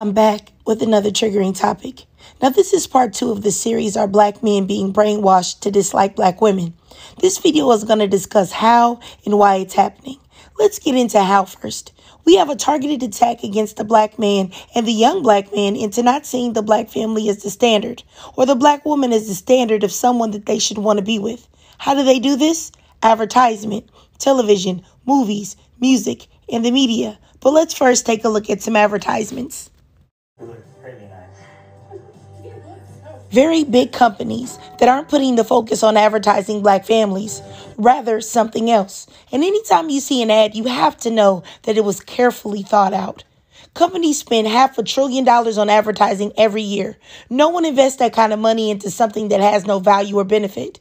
I'm back with another triggering topic. Now, this is part two of the series Are Black Men Being Brainwashed to Dislike Black Women? This video is going to discuss how and why it's happening. Let's get into how first. We have a targeted attack against the black man and the young black man into not seeing the black family as the standard or the black woman as the standard of someone that they should want to be with. How do they do this? Advertisement, television, movies, music, and the media. But let's first take a look at some advertisements. Very big companies that aren't putting the focus on advertising black families, rather something else. And anytime you see an ad, you have to know that it was carefully thought out. Companies spend half a trillion dollars on advertising every year. No one invests that kind of money into something that has no value or benefit.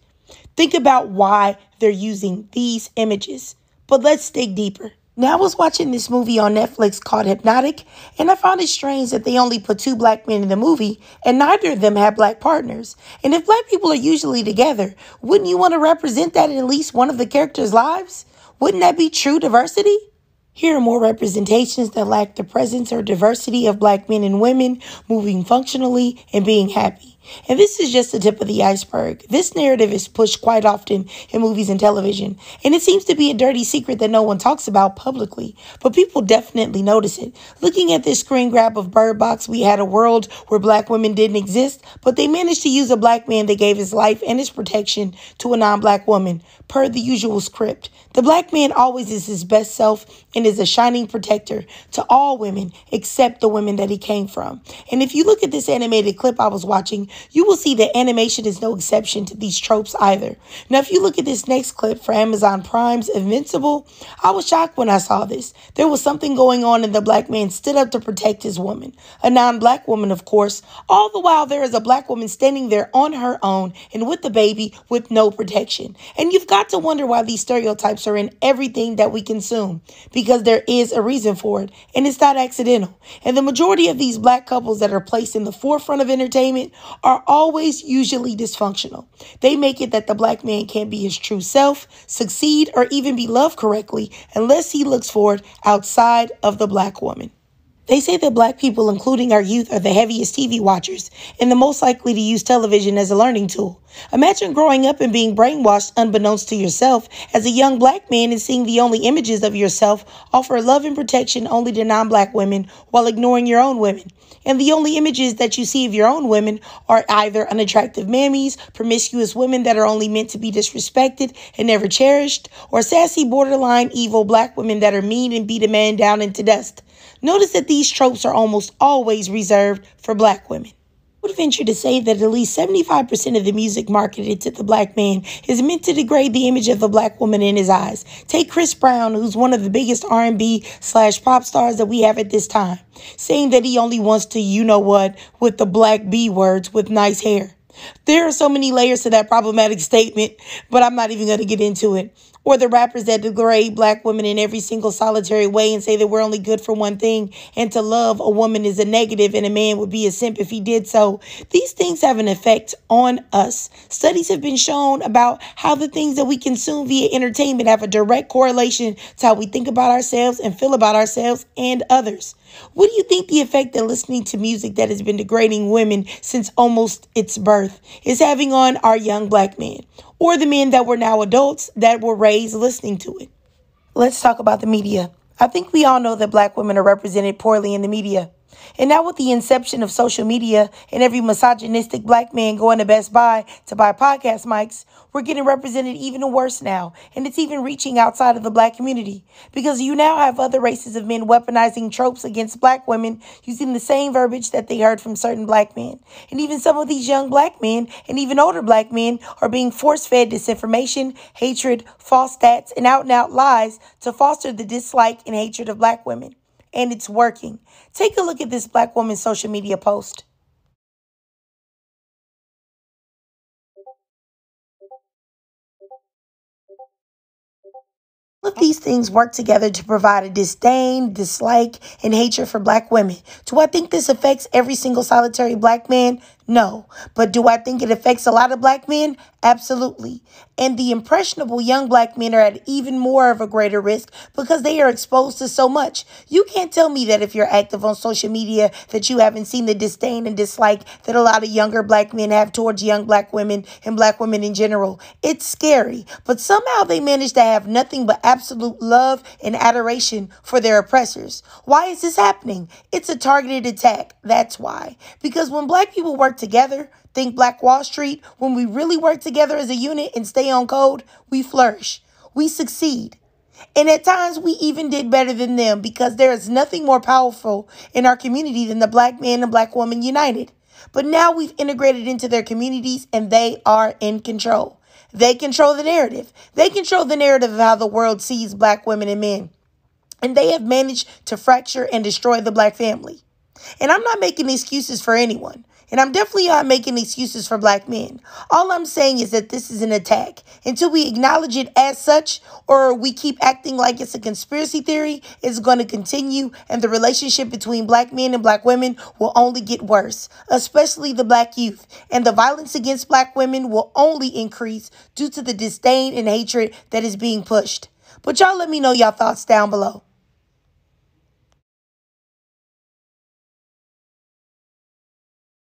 Think about why they're using these images. But let's dig deeper. Now, I was watching this movie on Netflix called Hypnotic, and I found it strange that they only put two black men in the movie, and neither of them had black partners. And if black people are usually together, wouldn't you want to represent that in at least one of the characters' lives? Wouldn't that be true diversity? Here are more representations that lack the presence or diversity of black men and women moving functionally and being happy. And this is just the tip of the iceberg. This narrative is pushed quite often in movies and television, and it seems to be a dirty secret that no one talks about publicly, but people definitely notice it. Looking at this screen grab of Bird Box, we had a world where black women didn't exist, but they managed to use a black man that gave his life and his protection to a non black woman, per the usual script. The black man always is his best self and is a shining protector to all women except the women that he came from. And if you look at this animated clip I was watching, you will see that animation is no exception to these tropes either. Now, if you look at this next clip for Amazon Prime's Invincible, I was shocked when I saw this. There was something going on, and the black man stood up to protect his woman, a non black woman, of course. All the while, there is a black woman standing there on her own and with the baby with no protection. And you've got to wonder why these stereotypes are in everything that we consume because there is a reason for it, and it's not accidental. And the majority of these black couples that are placed in the forefront of entertainment are always usually dysfunctional. They make it that the black man can't be his true self, succeed, or even be loved correctly unless he looks for it outside of the black woman. They say that black people, including our youth, are the heaviest TV watchers and the most likely to use television as a learning tool. Imagine growing up and being brainwashed unbeknownst to yourself as a young black man and seeing the only images of yourself offer love and protection only to non black women while ignoring your own women. And the only images that you see of your own women are either unattractive mammies, promiscuous women that are only meant to be disrespected and never cherished, or sassy, borderline evil black women that are mean and beat a man down into dust. Notice that these tropes are almost always reserved for black women. I would venture to say that at least 75% of the music marketed to the black man is meant to degrade the image of the black woman in his eyes. Take Chris Brown, who's one of the biggest R&B slash pop stars that we have at this time, saying that he only wants to, you know what, with the black B words with nice hair. There are so many layers to that problematic statement, but I'm not even going to get into it or the rappers that degrade black women in every single solitary way and say that we're only good for one thing and to love a woman is a negative and a man would be a simp if he did so. These things have an effect on us. Studies have been shown about how the things that we consume via entertainment have a direct correlation to how we think about ourselves and feel about ourselves and others. What do you think the effect that listening to music that has been degrading women since almost its birth is having on our young black men? Or the men that were now adults that were raised listening to it. Let's talk about the media. I think we all know that black women are represented poorly in the media. And now, with the inception of social media and every misogynistic black man going to Best Buy to buy podcast mics, we're getting represented even worse now. And it's even reaching outside of the black community because you now have other races of men weaponizing tropes against black women using the same verbiage that they heard from certain black men. And even some of these young black men and even older black men are being force fed disinformation, hatred, false stats, and out and out lies to foster the dislike and hatred of black women and it's working. Take a look at this black woman's social media post. All of these things work together to provide a disdain, dislike, and hatred for black women. Do I think this affects every single solitary black man? No. But do I think it affects a lot of black men? Absolutely. And the impressionable young black men are at even more of a greater risk because they are exposed to so much. You can't tell me that if you're active on social media that you haven't seen the disdain and dislike that a lot of younger black men have towards young black women and black women in general. It's scary, but somehow they manage to have nothing but absolute love and adoration for their oppressors. Why is this happening? It's a targeted attack. That's why. Because when black people work together, think Black Wall Street, when we really work together as a unit and stay on code, we flourish. We succeed. And at times we even did better than them because there is nothing more powerful in our community than the black man and black woman united. But now we've integrated into their communities and they are in control. They control the narrative. They control the narrative of how the world sees black women and men. And they have managed to fracture and destroy the black family. And I'm not making excuses for anyone. And I'm definitely not making excuses for black men. All I'm saying is that this is an attack. Until we acknowledge it as such, or we keep acting like it's a conspiracy theory, it's going to continue, and the relationship between black men and black women will only get worse, especially the black youth. And the violence against black women will only increase due to the disdain and hatred that is being pushed. But y'all let me know y'all thoughts down below.